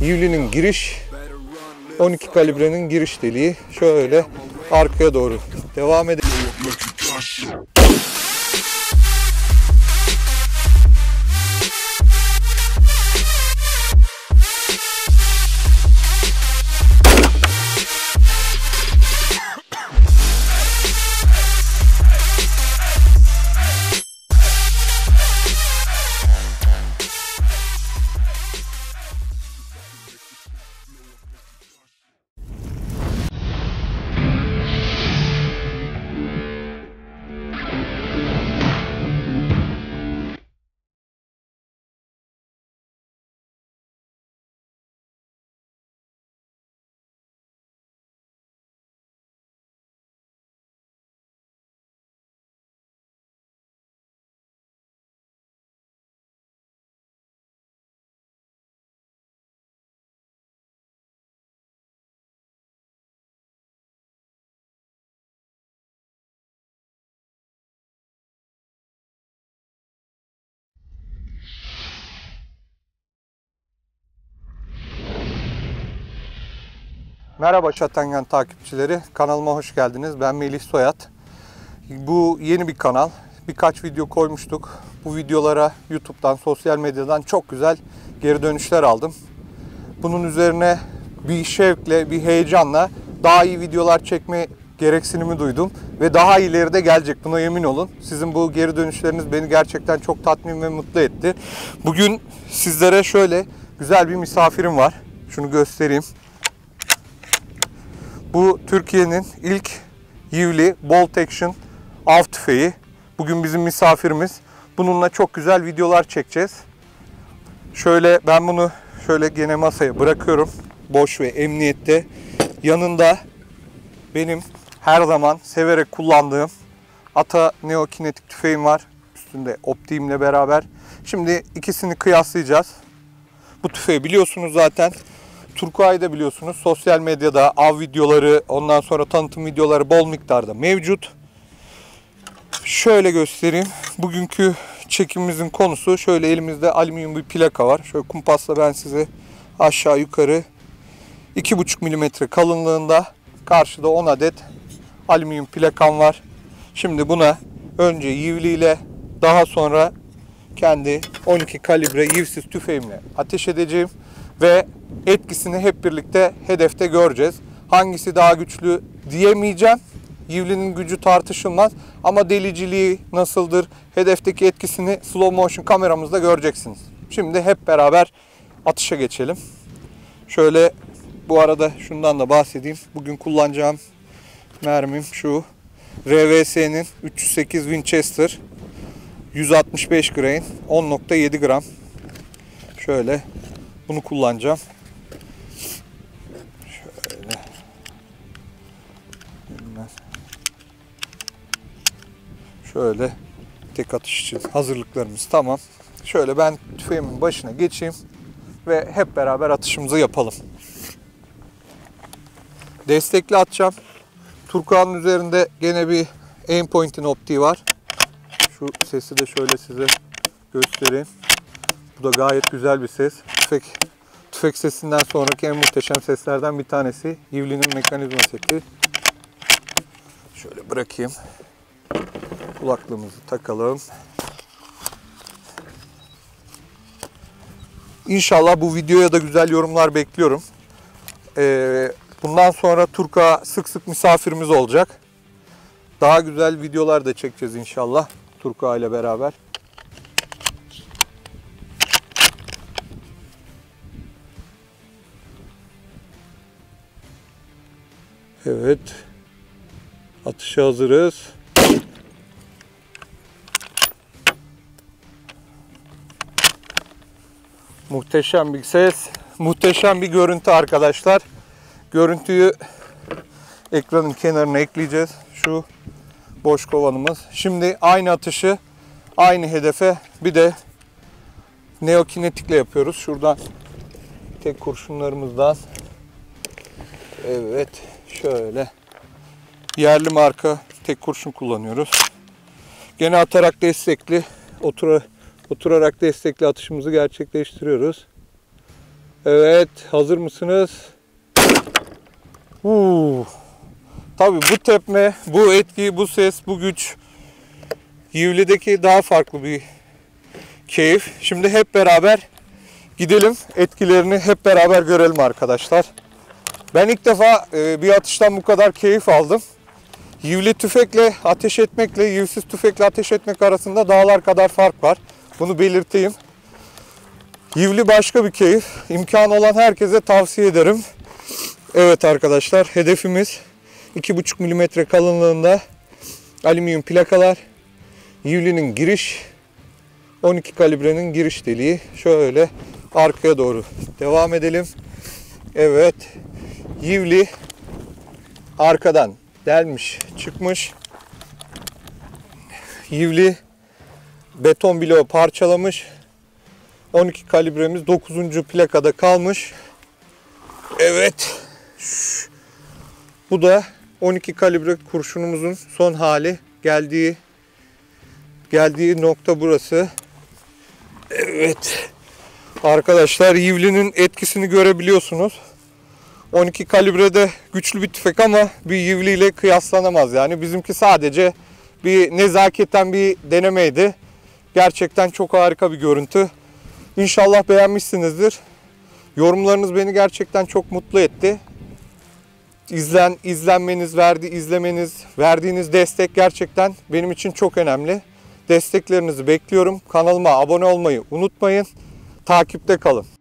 Yivli'nin giriş 12 kalibrenin giriş deliği şöyle arkaya doğru devam edelim. Merhaba Çatengen takipçileri. Kanalıma hoş geldiniz. Ben Melih Soyat. Bu yeni bir kanal. Birkaç video koymuştuk. Bu videolara YouTube'dan, sosyal medyadan çok güzel geri dönüşler aldım. Bunun üzerine bir şevkle, bir heyecanla daha iyi videolar çekme gereksinimi duydum. Ve daha ileri de gelecek buna emin olun. Sizin bu geri dönüşleriniz beni gerçekten çok tatmin ve mutlu etti. Bugün sizlere şöyle güzel bir misafirim var. Şunu göstereyim. Bu Türkiye'nin ilk Yivli Bolt Action av tüfeği. Bugün bizim misafirimiz. Bununla çok güzel videolar çekeceğiz. Şöyle ben bunu şöyle gene masaya bırakıyorum. Boş ve emniyette. Yanında benim her zaman severek kullandığım Ata Neo Kinetik tüfeğim var. Üstünde optiğimle beraber. Şimdi ikisini kıyaslayacağız. Bu tüfeği biliyorsunuz zaten. Turkuay'ı da biliyorsunuz sosyal medyada av videoları, ondan sonra tanıtım videoları bol miktarda mevcut. Şöyle göstereyim. Bugünkü çekimimizin konusu şöyle elimizde alüminyum bir plaka var. Şöyle kumpasla ben size aşağı yukarı 2,5 mm kalınlığında karşıda 10 adet alüminyum plakam var. Şimdi buna önce yivli ile daha sonra kendi 12 kalibre yivsiz tüfeğimle ateş edeceğim ve etkisini hep birlikte hedefte göreceğiz. Hangisi daha güçlü diyemeyeceğim. Yivlinin gücü tartışılmaz ama deliciliği nasıldır, hedefteki etkisini slow motion kameramızda göreceksiniz. Şimdi hep beraber atışa geçelim. Şöyle bu arada şundan da bahsedeyim. Bugün kullanacağım mermim şu. RVS'nin 308 Winchester 165 grain 10.7 gram. Şöyle bunu kullanacağım. Şöyle. Şöyle tek atış için hazırlıklarımız tamam. Şöyle ben tüfeğimin başına geçeyim ve hep beraber atışımızı yapalım. Destekli atacağım. Turkuan'ın üzerinde gene bir aim point'in optiği var. Şu sesi de şöyle size göstereyim. Bu da gayet güzel bir ses. Tüfek, tüfek sesinden sonraki en muhteşem seslerden bir tanesi. Yivli'nin mekanizma seti. Şöyle bırakayım. Kulaklığımızı takalım. İnşallah bu videoya da güzel yorumlar bekliyorum. Ee, bundan sonra Turka sık sık misafirimiz olacak. Daha güzel videolar da çekeceğiz inşallah Turka ile beraber. Evet. Atışa hazırız. Muhteşem bir ses, muhteşem bir görüntü arkadaşlar. Görüntüyü ekranın kenarına ekleyeceğiz. Şu boş kovanımız. Şimdi aynı atışı aynı hedefe bir de neokinetikle yapıyoruz. Şuradan tek kurşunlarımızdan evet şöyle yerli marka tek kurşun kullanıyoruz. Gene atarak destekli otura, oturarak destekli atışımızı gerçekleştiriyoruz. Evet, hazır mısınız? Uuu. Tabii bu tepme, bu etki, bu ses, bu güç Yivli'deki daha farklı bir keyif. Şimdi hep beraber gidelim. Etkilerini hep beraber görelim arkadaşlar. Ben ilk defa e, bir atıştan bu kadar keyif aldım. Yivli tüfekle ateş etmekle yivsiz tüfekle ateş etmek arasında dağlar kadar fark var. Bunu belirteyim. Yivli başka bir keyif. İmkanı olan herkese tavsiye ederim. Evet arkadaşlar hedefimiz 2,5 mm kalınlığında alüminyum plakalar. Yivli'nin giriş 12 kalibrenin giriş deliği. Şöyle arkaya doğru devam edelim. Evet. Yivli arkadan delmiş çıkmış. Yivli beton bloğu parçalamış. 12 kalibremiz 9. plakada kalmış. Evet. Bu da 12 kalibre kurşunumuzun son hali. Geldiği geldiği nokta burası. Evet. Arkadaşlar Yivli'nin etkisini görebiliyorsunuz. 12 kalibrede güçlü bir tüfek ama bir Yivli ile kıyaslanamaz. Yani bizimki sadece bir nezaketen bir denemeydi. Gerçekten çok harika bir görüntü. İnşallah beğenmişsinizdir. Yorumlarınız beni gerçekten çok mutlu etti. İzlen, izlenmeniz, verdi, izlemeniz, verdiğiniz destek gerçekten benim için çok önemli. Desteklerinizi bekliyorum. Kanalıma abone olmayı unutmayın. Takipte kalın.